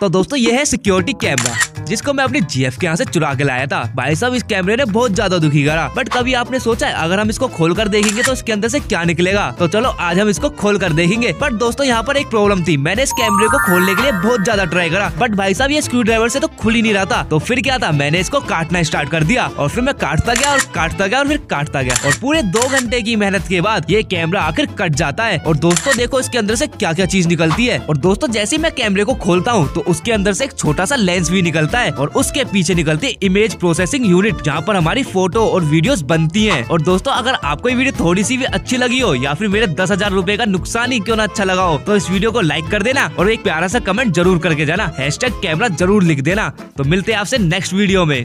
तो दोस्तों ये है सिक्योरिटी कैमरा जिसको मैं अपनी जीएफ के यहाँ से चुरा के लाया था। भाई साहब, इस कैमरे ने बहुत ज़्यादा दुखी करा। बट कभी आपने सोचा है अगर हम इसको खोल कर देखेंगे तो इसके अंदर से क्या निकलेगा? तो चलो, आज हम इसको खोल कर देखेंगे। बट दोस्तों, यहाँ पर एक प्रॉब्लम थी। मैंने इस कैमरे को खोलने के लिए बहुत ज़्यादा ट्राई करा। बट भाई साहब, ये स्क्रू ड्राइवर से तो खुल ही नहीं रहा था। तो फिर क्या था? मैंने इसको काटना स्टार्ट कर दिया और फिर मैं काटता गया और काटता गया और फिर काटता गया। और पूरे दो घंटे की मेहनत के बाद ये कैमरा आखिर कट जाता है। और दोस्तों, देखो इसके अंदर से क्या क्या चीज़ निकलती है। और दोस्तों, जैसे मैं कैमरे को खोलता हूँ तो उसके अंदर से एक छोटा सा लेंस भी निकलता है और उसके पीछे निकलती है इमेज प्रोसेसिंग यूनिट जहाँ पर हमारी फ़ोटो और वीडियो बनती है। और दोस्तों, अगर आपको ये वीडियो थोड़ी सी भी अच्छी लगी हो या फिर मेरे दस हज़ार रूपए का नुकसान ही क्यों ना अच्छा लगा हो तो इस वीडियो को लाइक कर देना और एक प्यारा सा कमेंट ज़रूर करके जाना। हैश कैमरा ज़रूर लिख देना। तो मिलते हैं आपसे नेक्स्ट वीडियो में।